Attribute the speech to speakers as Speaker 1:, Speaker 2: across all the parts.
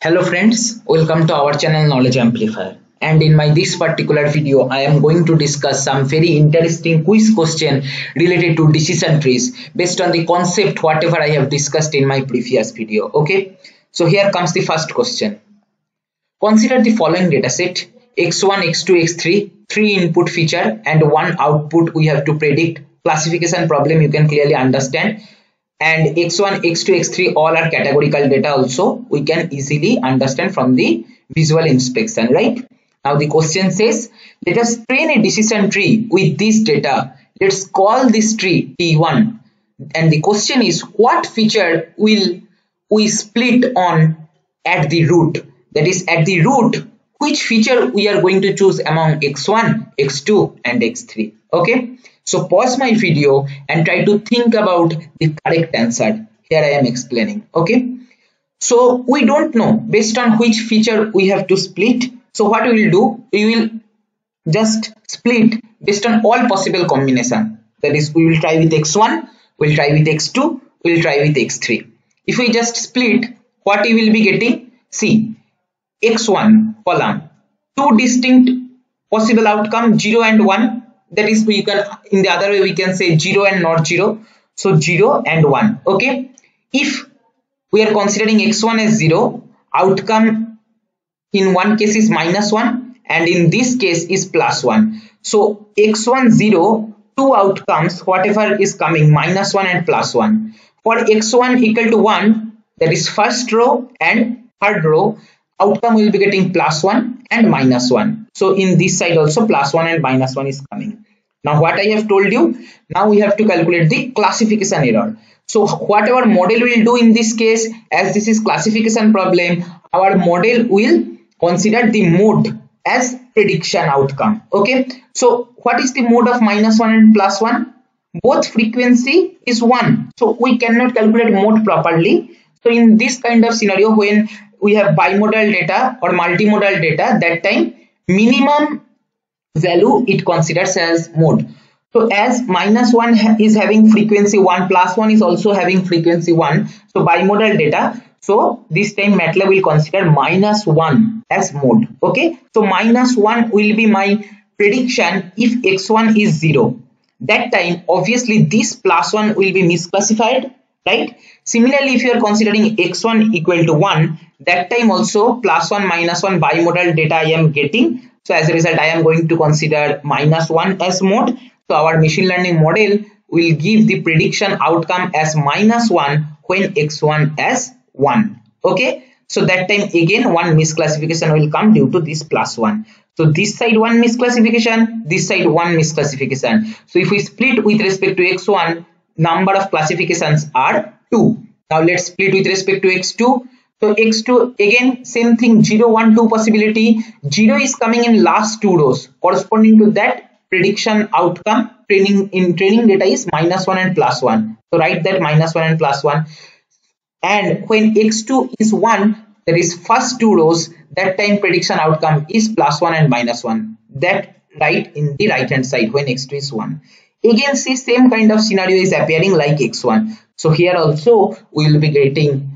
Speaker 1: Hello friends, welcome to our channel Knowledge Amplifier. And in my this particular video, I am going to discuss some very interesting quiz question related to decision trees based on the concept whatever I have discussed in my previous video. Okay, so here comes the first question. Consider the following dataset x1, x2, x3, three input feature and one output we have to predict classification problem you can clearly understand and x1 x2 x3 all are categorical data also. We can easily understand from the visual inspection right? Now the question says let us train a decision tree with this data. Let's call this tree t1 and the question is what feature will we split on at the root? That is at the root which feature we are going to choose among x1 x2 and x3 okay so pause my video and try to think about the correct answer. Here I am explaining. Okay. So we don't know based on which feature we have to split. So what we will do, we will just split based on all possible combination. That is, we will try with x1, we'll try with x2, we'll try with x3. If we just split, what we will be getting? See, x1 column, two distinct possible outcome 0 and 1 that is we can in the other way we can say 0 and not 0 so 0 and 1 okay? If we are considering x1 as 0 outcome in one case is minus 1 and in this case is plus 1 so x1 0 two outcomes whatever is coming minus 1 and plus 1 for x1 equal to 1 that is first row and third row outcome will be getting plus 1 and minus 1 so in this side also plus 1 and minus 1 is coming now what I have told you, now we have to calculate the classification error. So whatever model will do in this case, as this is classification problem, our model will consider the mode as prediction outcome. Okay. So what is the mode of minus 1 and plus 1? Both frequency is 1. So we cannot calculate mode properly. So in this kind of scenario when we have bimodal data or multimodal data that time minimum value it considers as mode. So as minus 1 ha is having frequency 1 plus 1 is also having frequency 1 so bimodal data. So this time MATLAB will consider minus 1 as mode. Okay? So minus 1 will be my prediction if x1 is 0 that time obviously this plus 1 will be misclassified right similarly if you are considering x1 equal to 1 that time also plus 1 minus 1 bimodal data I am getting so as a result, I am going to consider minus 1 as mode. So our machine learning model will give the prediction outcome as minus 1 when x1 as 1. Okay. So that time again one misclassification will come due to this plus 1. So this side one misclassification, this side one misclassification. So if we split with respect to x1, number of classifications are 2. Now let's split with respect to x2. So x2 again same thing 0 1 2 possibility. 0 is coming in last two rows. Corresponding to that prediction outcome training in training data is minus 1 and plus 1 so write that minus 1 and plus 1 and when x2 is 1 that is first two rows that time prediction outcome is plus 1 and minus 1 that right in the right hand side when x2 is 1 again see same kind of scenario is appearing like x1 so here also we will be getting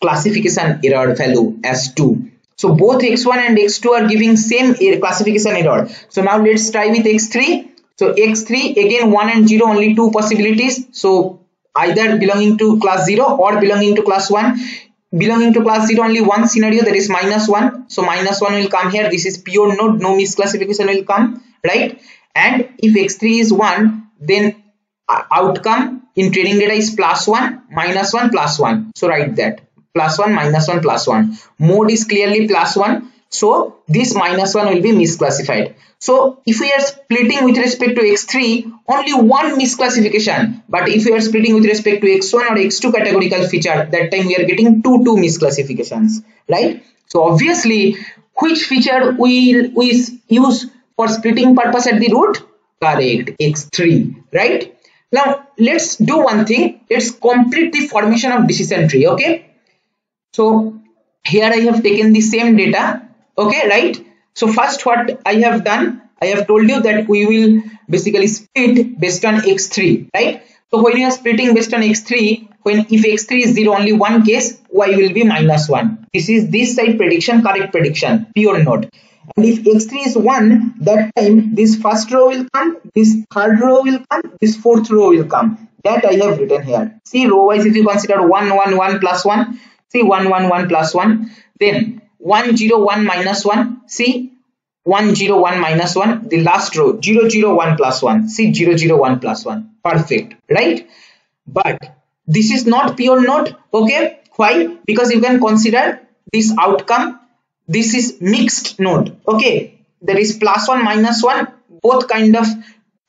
Speaker 1: classification error value as 2 so both x1 and x2 are giving same classification error. So now let's try with x3 so x3 again 1 and 0 only two possibilities. So either belonging to class 0 or belonging to class 1 belonging to class 0 only one scenario that is minus 1 so minus 1 will come here. This is pure node no misclassification will come right and if x3 is 1 then uh, outcome in training data is plus 1 minus 1 plus 1 so write that. Plus 1 minus 1 plus 1 mode is clearly plus 1 so this minus 1 will be misclassified. So if we are splitting with respect to x3 only one misclassification. But if we are splitting with respect to x1 or x2 categorical feature that time we are getting two two misclassifications right? So obviously which feature will we use for splitting purpose at the root? Correct. X3 right? Now let's do one thing. Let's complete the formation of decision tree okay? So here I have taken the same data okay? Right? So first what I have done I have told you that we will basically split based on x3 right? So when you are splitting based on x3 when if x3 is 0 only one case y will be minus 1 this is this side prediction correct prediction pure node and if x3 is 1 that time this first row will come this third row will come this fourth row will come. That I have written here. See row wise if you consider 1 1 1 plus 1 see 1 1 1 plus 1 then 1 0 1 minus 1 see 1 0 1 minus 1 the last row 0 0 1 plus 1 see 0 0 1 plus 1 perfect right? But this is not pure node okay? Why? Because you can consider this outcome this is mixed node. Okay there is plus one minus one both kind of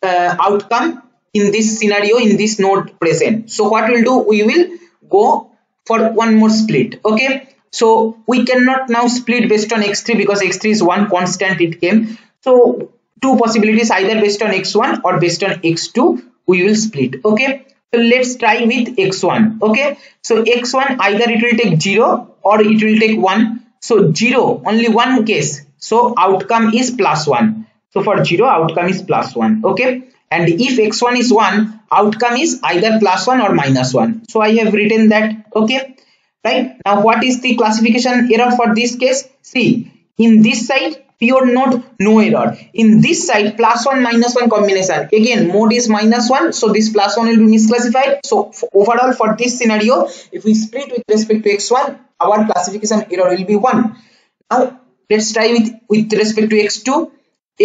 Speaker 1: uh, outcome in this scenario in this node present. So what we'll do we will go for one more split. Okay so we cannot now split based on x3 because x3 is one constant it came. So two possibilities either based on x1 or based on x2 we will split. Okay so let's try with x1 okay so x1 either it will take 0 or it will take 1 so 0, only one case. So outcome is plus 1. So for 0, outcome is plus 1. Okay. And if x1 is 1, outcome is either plus 1 or minus 1. So I have written that. Okay. Right. Now what is the classification error for this case? See, in this side, pure node, no error. In this side, plus 1, minus 1 combination. Again, mode is minus 1. So this plus 1 will be misclassified. So overall for this scenario, if we split with respect to x1, our classification error will be 1 now let's try with with respect to x2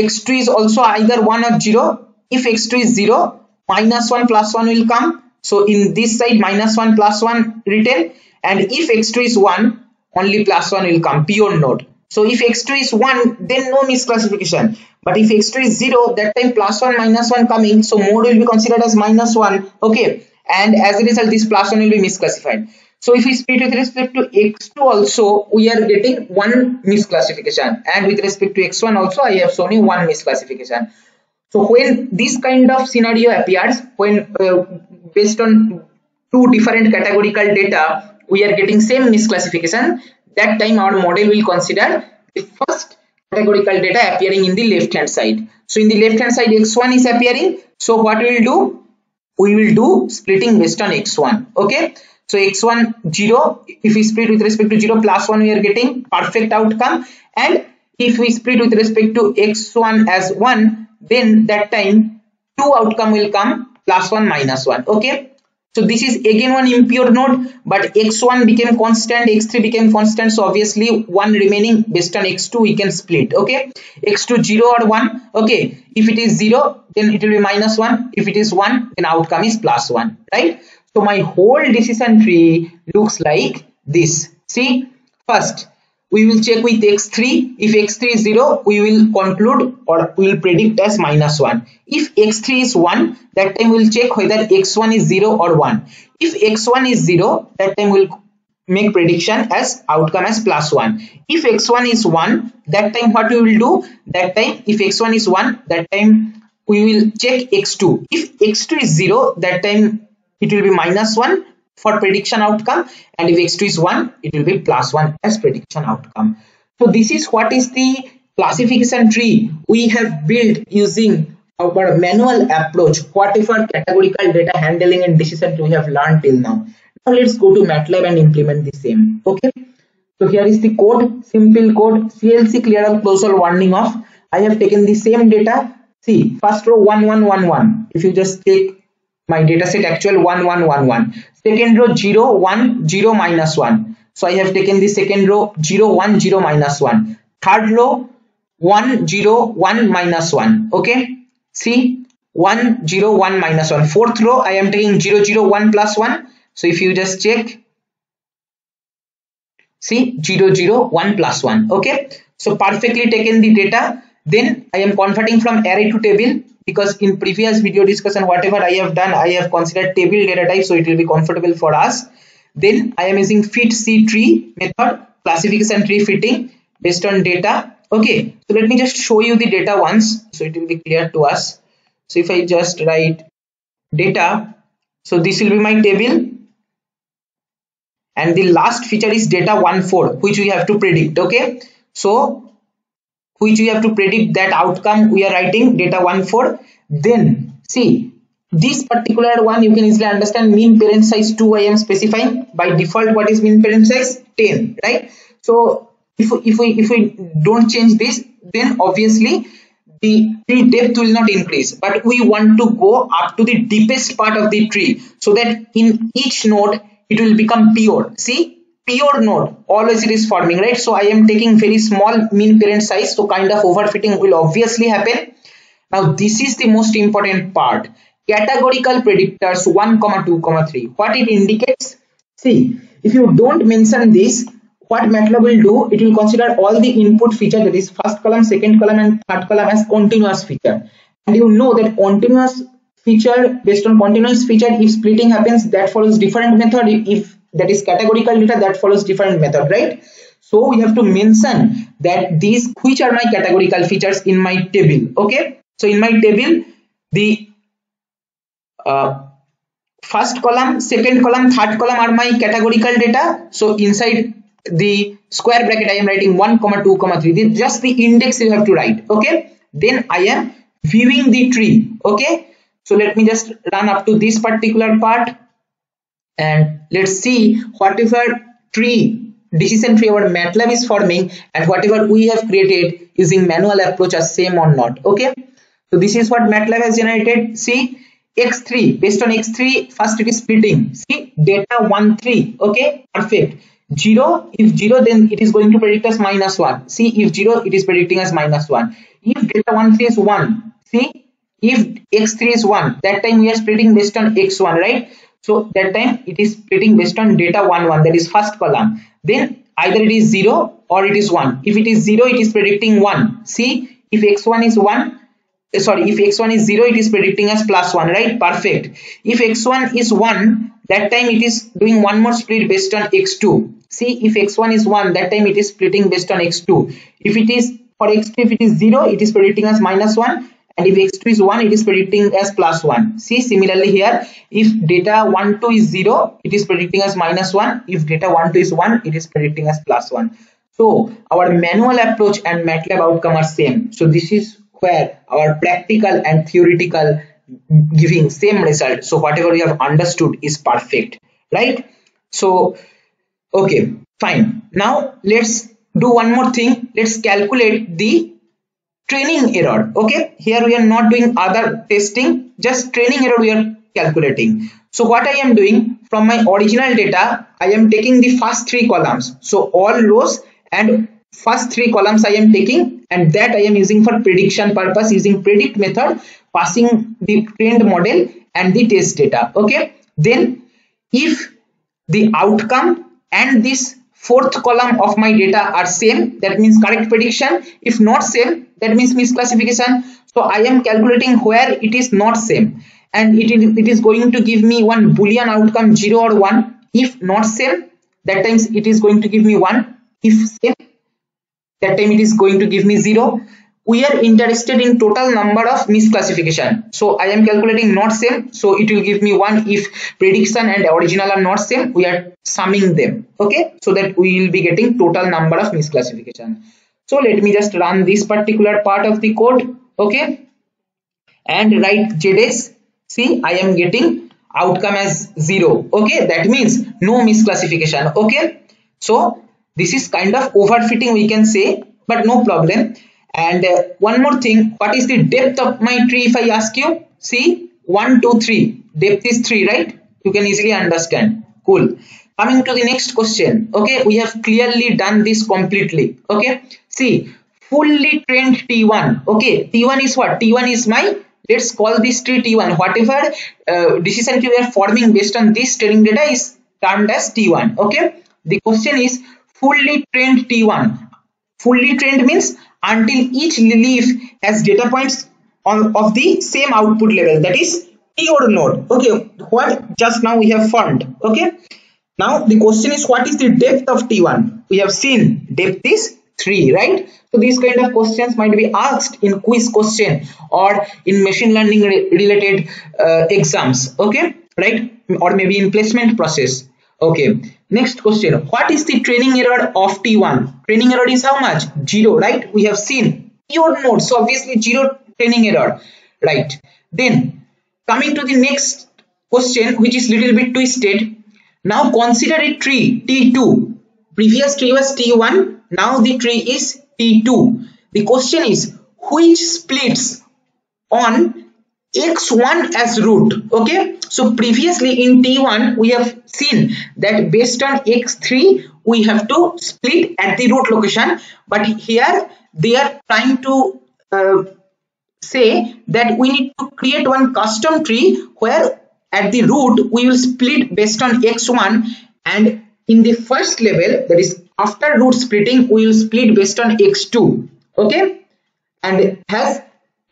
Speaker 1: x2 is also either 1 or 0 if x2 is 0 minus 1 plus 1 will come so in this side minus 1 plus 1 written and if x2 is 1 only plus 1 will come pure node so if x2 is 1 then no misclassification. But if x2 is 0 that time plus 1 minus 1 coming so mode will be considered as minus 1 okay. And as a result this plus 1 will be misclassified. So if we split with respect to x2 also, we are getting one misclassification. And with respect to x1 also I have shown you one misclassification. So when this kind of scenario appears, when uh, based on two different categorical data, we are getting same misclassification, that time our model will consider the first categorical data appearing in the left hand side. So in the left hand side x1 is appearing. So what we will do? We will do splitting based on x1. Okay. So x1 0 if we split with respect to 0 plus 1 we are getting perfect outcome and if we split with respect to x1 as 1 then that time 2 outcome will come plus 1 minus 1 okay. So this is again one impure node but x1 became constant x3 became constant. So obviously one remaining based on x2 we can split okay? X2 0 or 1 okay? If it is 0 then it will be minus 1 if it is 1 then outcome is plus 1 right? So my whole decision tree looks like this. See, first we will check with x3. If x3 is 0, we will conclude or we will predict as minus 1. If x3 is 1, that time we will check whether x1 is 0 or 1. If x1 is 0, that time we will make prediction as outcome as plus 1. If x1 is 1, that time what we will do? That time if x1 is 1, that time we will check x2. If x2 is 0, that time it will be minus 1 for prediction outcome and if x2 is 1 it will be plus 1 as prediction outcome. So this is what is the classification tree we have built using our manual approach. Whatever categorical data handling and decision we have learned till now? Now let's go to matlab and implement the same okay? So here is the code simple code clc clear all closure warning off. I have taken the same data. See first row 1111 if you just take my data set actual 1111 second row 0 1 0 minus 1 so i have taken the second row 0 1 0 minus 1 third row 1 0 1 minus 1 okay? See? 1 0 1 minus 1 fourth row i am taking 0 0 1 plus 1 so if you just check. See? 0 0 1 plus 1 okay? So perfectly taken the data then i am converting from array to table because in previous video discussion whatever I have done I have considered table data type so it will be comfortable for us. Then I am using fit C tree method classification tree fitting based on data. Okay so let me just show you the data once so it will be clear to us. So if I just write data so this will be my table. And the last feature is data 1 4 which we have to predict okay? So which we have to predict that outcome we are writing data 1 for then see this particular one you can easily understand min parent size 2 I am specifying. By default what is min parent size? 10 right? So if if we if we don't change this then obviously the tree depth will not increase. But we want to go up to the deepest part of the tree so that in each node it will become pure. See pure node. Always it is forming right? So i am taking very small min parent size so kind of overfitting will obviously happen. Now this is the most important part. Categorical predictors 1 comma 2 comma 3 what it indicates? See if you don't mention this what MATLAB will do, it will consider all the input feature that is first column, second column and third column as continuous feature. And you know that continuous feature based on continuous feature if splitting happens that follows different method. If that is categorical data that follows different method right? So we have to mention that these which are my categorical features in my table okay? So in my table the uh, first column second column third column are my categorical data. So inside the square bracket I am writing 1 comma 2 comma 3 this just the index you have to write okay? Then I am viewing the tree okay? So let me just run up to this particular part and let's see whatever tree decision tree our MATLAB is forming and whatever we have created using manual approach are same or not okay? So this is what MATLAB has generated. See x3 based on x3 first it is splitting. See data 1 3 okay? Perfect. 0 if 0 then it is going to predict as minus 1 see if 0 it is predicting as minus 1 if data 1 3 is 1 see if x3 is 1 that time we are splitting based on x1 right so that time it is splitting based on data 1 1 that is first column then either it is 0 or it is 1 if it is 0 it is predicting 1 see if x1 is 1 eh, sorry if x1 is 0 it is predicting as plus 1 right perfect if x1 is 1 that time it is doing one more split based on x2 see if x1 is 1 that time it is splitting based on x2 if it is for x2 if it is 0 it is predicting as minus 1 and if x2 is 1 it is predicting as plus 1 see similarly here if data 1 2 is 0 it is predicting as minus 1 if data 1 2 is 1 it is predicting as plus 1 so our manual approach and MATLAB outcome are same. So this is where our practical and theoretical giving same result. So whatever we have understood is perfect right? So okay fine. Now let's do one more thing. Let's calculate the training error. Okay? Here we are not doing other testing just training error we are calculating. So what i am doing from my original data i am taking the first three columns. So all rows and first three columns i am taking and that i am using for prediction purpose using predict method passing the trained model and the test data. Okay? Then if the outcome and this fourth column of my data are same that means correct prediction. If not same that means misclassification. So i am calculating where it is not same. And it is, it is going to give me one boolean outcome 0 or 1 if not same that times it is going to give me 1 if same that time it is going to give me 0 we are interested in total number of misclassification. So i am calculating not same. So it will give me one if prediction and original are not same. We are summing them. Okay? So that we will be getting total number of misclassification so let me just run this particular part of the code okay? And write jds see i am getting outcome as zero okay? That means no misclassification okay? So this is kind of overfitting we can say but no problem. And uh, one more thing what is the depth of my tree if i ask you? See 1 2 3 depth is 3 right? You can easily understand. Cool coming to the next question. Okay we have clearly done this completely. Okay see fully trained t1 okay t1 is what? T1 is my let's call this tree t1 whatever uh, decision tree we are forming based on this training data is termed as t1 okay the question is fully trained t1 fully trained means until each leaf has data points on, of the same output level. That is pure node. Okay what just now we have formed. Okay now the question is what is the depth of t1 we have seen depth is 3 right? So these kind of questions might be asked in quiz question or in machine learning re related uh, exams okay? Right? Or maybe in placement process okay? Next question what is the training error of t1 training error is how much? Zero right? We have seen pure node so obviously zero training error right? Then coming to the next question which is little bit twisted now consider a tree t2 previous tree was T1, now the tree is T2. The question is which splits on x1 as root? Okay? So previously in t1 we have seen that based on x3 we have to split at the root location. But here they are trying to uh, say that we need to create one custom tree where at the root we will split based on x1 and in the first level that is after root splitting we will split based on x2 okay? And has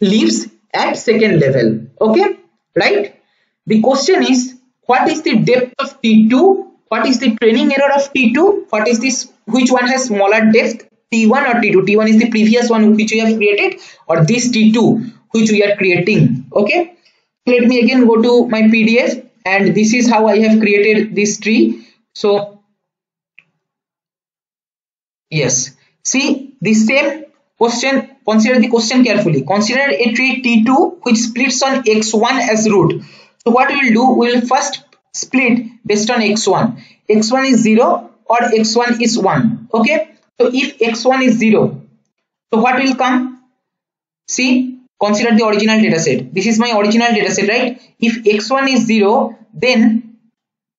Speaker 1: leaves at second level okay? Right? The question is what is the depth of t2 what is the training error of t2 what is this which one has smaller depth t1 or t2 t1 is the previous one which we have created or this t2 which we are creating okay let me again go to my pdf and this is how i have created this tree so yes see the same question Consider the question carefully. Consider a tree T2 which splits on x1 as root. So what we will do, we will first split based on x1. x1 is 0 or x1 is 1. Okay. So if x1 is 0, so what will come? See, consider the original data set. This is my original data set, right? If x1 is 0, then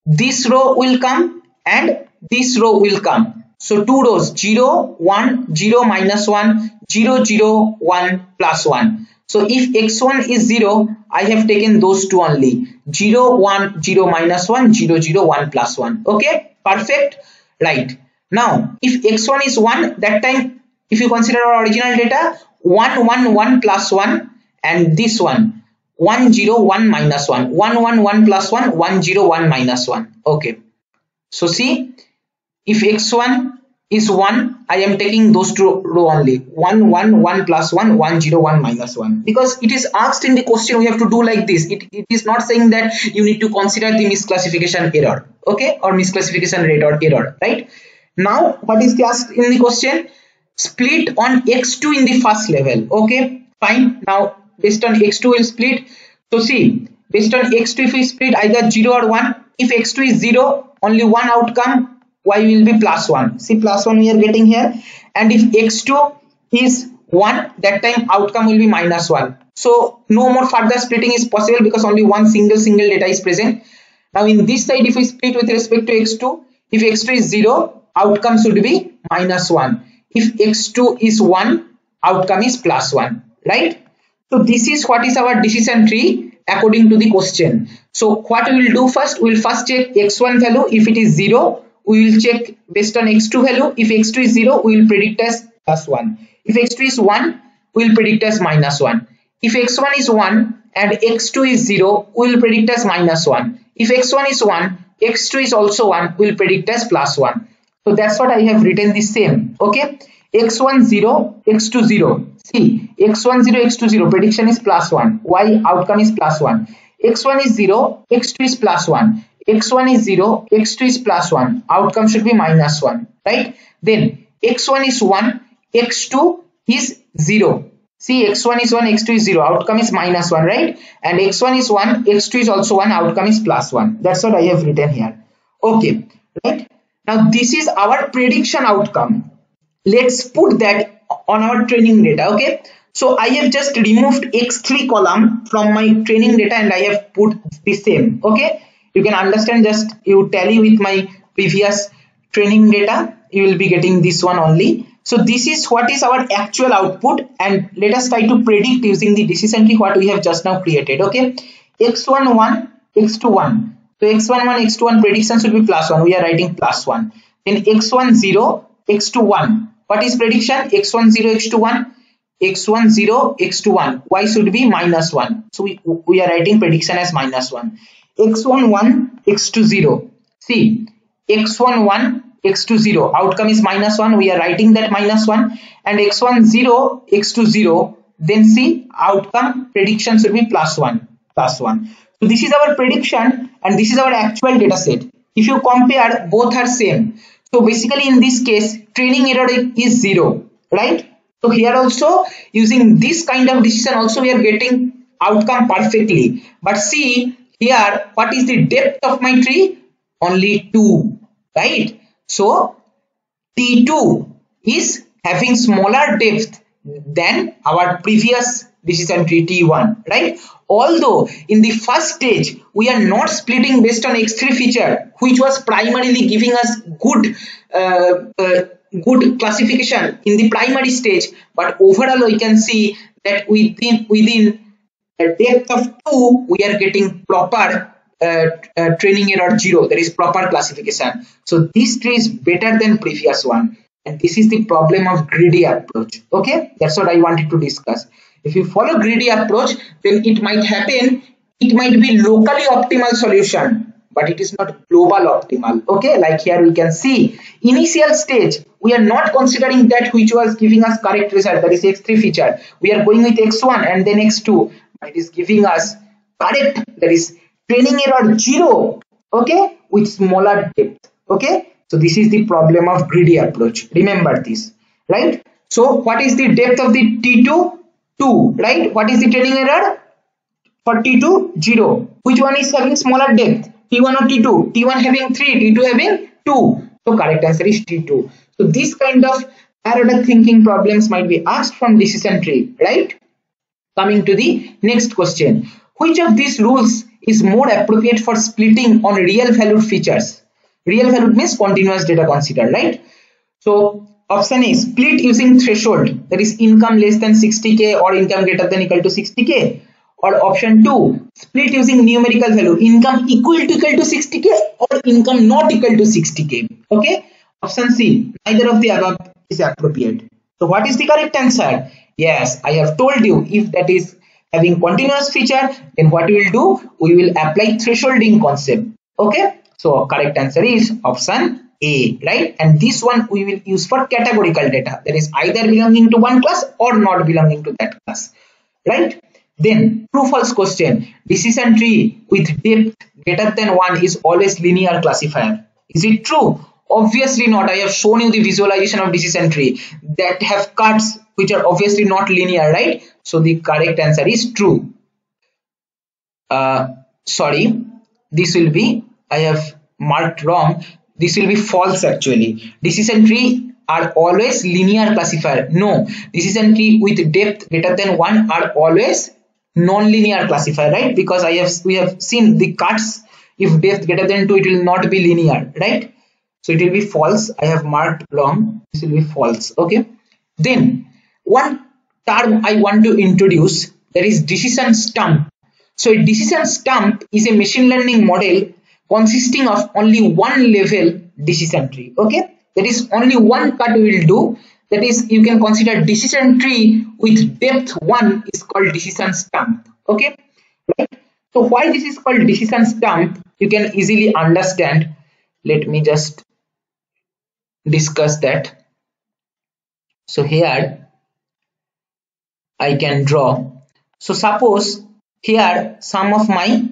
Speaker 1: this row will come and this row will come. So two rows 0, 1, 0, minus 1, 0, 0, 1, plus 1. So if x1 is 0, I have taken those two only 0, 1, 0, minus 1, 0, 0, 1, plus 1. Okay, perfect. Right. Now, if x1 is 1, that time if you consider our original data 1, 1, 1 plus 1 and this one. 1, 0, 1 minus 1, 1, 1, 1 plus 1, 1, 0, 1 minus 1. Okay. So see if x1 is 1 I am taking those two row only. 1 1 1 plus 1 1 0 1 minus 1 because it is asked in the question we have to do like this. It, it is not saying that you need to consider the misclassification error. Okay? Or misclassification rate or error right? Now what is asked in the question split on x2 in the first level okay? Fine. Now based on x2 will split. So see based on x2 if we split either 0 or 1 if x2 is 0 only one outcome y will be plus 1 see plus 1 we are getting here. And if x2 is 1 that time outcome will be minus 1 so no more further splitting is possible because only one single single data is present. Now in this side if we split with respect to x2 if x2 is 0 outcome should be minus 1 if x2 is 1 outcome is plus 1 right? So this is what is our decision tree according to the question. So what we will do first we will first check x1 value. If it is 0 we will check based on x2 value. If x2 is 0 we will predict as plus 1 if x2 is 1 we will predict as minus 1 if x1 is 1 and x2 is 0 we will predict as minus 1 if x1 is 1 x2 is also 1 we will predict as plus 1 so that's what i have written the same. Okay? X1 0 x2 0 see x1 0 x2 0 prediction is plus 1 y outcome is plus 1 x1 is 0 x2 is plus 1 x1 is 0 x2 is plus 1 outcome should be minus 1 right? Then x1 is 1 x2 is 0 see x1 is 1 x2 is 0 outcome is minus 1 right? And x1 is 1 x2 is also 1 outcome is plus 1 that's what i have written here. Okay right now this is our prediction outcome. Let's put that on our training data okay? So i have just removed x3 column from my training data and i have put the same okay? You can understand just you tally with my previous training data you will be getting this one only. So this is what is our actual output and let us try to predict using the decision tree what we have just now created okay? X1 1 x2 1 so x1 1 x2 1 prediction should be plus 1 we are writing plus 1 then x1 0 x2 1 what is prediction? X1 0 x2 1 x1 0 x2 1 y should be minus 1 so we, we are writing prediction as minus 1 x1 1 x2 0 see x1 1 x2 0 outcome is minus 1 we are writing that minus 1 and x1 0 x2 0 then see outcome prediction should be plus 1 plus 1 so this is our prediction and this is our actual data set if you compare both are same so basically in this case training error is 0 right so here also using this kind of decision also we are getting outcome perfectly but see here, what is the depth of my tree? Only 2, right? So, T2 is having smaller depth than our previous decision tree T1, right? Although in the first stage, we are not splitting based on X3 feature, which was primarily giving us good uh, uh, good classification in the primary stage, but overall we can see that within within a depth of 2, we are getting proper uh, uh, training error 0, there is proper classification. So this tree is better than previous one. And this is the problem of greedy approach. Okay? That's what i wanted to discuss if you follow greedy approach then it might happen it might be locally optimal solution but it is not global optimal okay like here we can see initial stage we are not considering that which was giving us correct result that is x3 feature we are going with x1 and then x2 it is giving us correct that is training error 0 okay with smaller depth okay so this is the problem of greedy approach. Remember this, right? So what is the depth of the T2? 2, right? What is the training error? For T2, 0. Which one is having smaller depth? T1 or T2? T1 having 3, T2 having 2. So correct answer is T2. So this kind of paradox thinking problems might be asked from decision tree, right? Coming to the next question. Which of these rules is more appropriate for splitting on real valued features? Real valued means continuous data considered, right? So option A split using threshold. That is income less than 60k or income greater than equal to 60k or option 2 split using numerical value. Income equal to equal to 60k or income not equal to 60k okay? Option C neither of the above is appropriate. So what is the correct answer? Yes I have told you if that is having continuous feature then what we will do? We will apply thresholding concept. Okay? So correct answer is option A, right? And this one we will use for categorical data. That is either belonging to one class or not belonging to that class, right? Then true false question. Decision tree with depth greater than 1 is always linear classifier. Is it true? Obviously not. I have shown you the visualization of decision tree that have cuts which are obviously not linear, right? So the correct answer is true. Uh, sorry, this will be I have marked wrong, this will be false actually. Decision tree are always linear classifier. No, decision tree with depth greater than 1 are always non-linear classifier, right? Because I have we have seen the cuts if depth greater than 2 it will not be linear, right? So it will be false. I have marked wrong. This will be false. Okay. Then one term I want to introduce that is decision stump. So a decision stump is a machine learning model consisting of only one level decision tree. Okay? That is only one cut we will do. That is you can consider decision tree with depth 1 is called decision stump. Okay? Right? So why this is called decision stump? You can easily understand. Let me just discuss that. So here I can draw. So suppose here some of my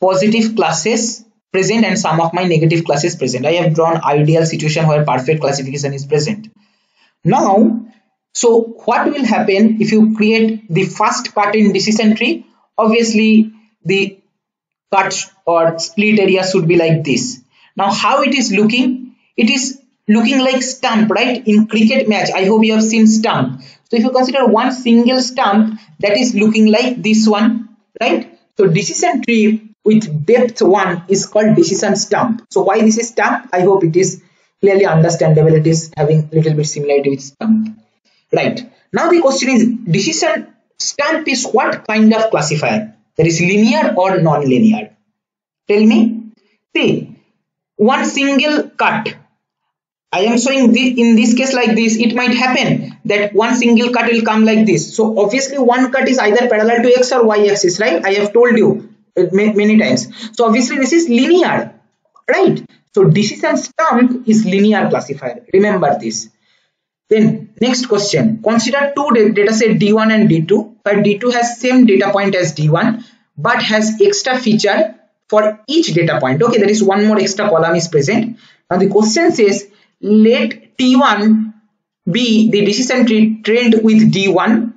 Speaker 1: positive classes present and some of my negative classes present. I have drawn ideal situation where perfect classification is present. Now, so what will happen if you create the first cut in decision tree? Obviously, the cut or split area should be like this. Now, how it is looking? It is looking like stump, right? In cricket match, I hope you have seen stump. So if you consider one single stump, that is looking like this one, right? So decision tree with depth 1 is called decision stump. So why this is stump? I hope it is clearly understandable. It is having a little bit similarity with stump. Right. Now the question is decision stump is what kind of classifier? That is linear or non-linear? Tell me. See, one single cut. I am showing this, in this case like this, it might happen that one single cut will come like this. So obviously one cut is either parallel to x or y axis, right? I have told you Uh, many times. So obviously this is linear right? So decision stump is linear classifier. Remember this. Then next question. Consider two data set d1 and d2 where d2 has same data point as d1 but has extra feature for each data point. Okay there is one more extra column is present. Now the question says let t1 be the decision tree trained with d1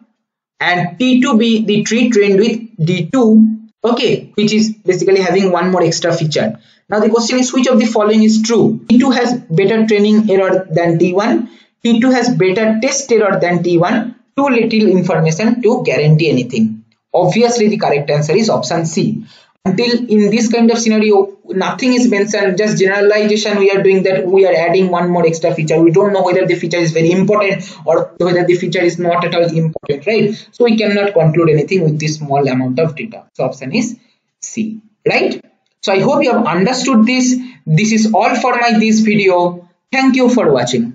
Speaker 1: and t2 be the tree trained with d2 okay which is basically having one more extra feature. Now the question is which of the following is true? T2 has better training error than t1 t2 has better test error than t1 too little information to guarantee anything. Obviously the correct answer is option c until in this kind of scenario nothing is mentioned just generalization we are doing that we are adding one more extra feature. We don't know whether the feature is very important or whether the feature is not at all important right? So we cannot conclude anything with this small amount of data. So option is c right? So i hope you have understood this. This is all for my this video. Thank you for watching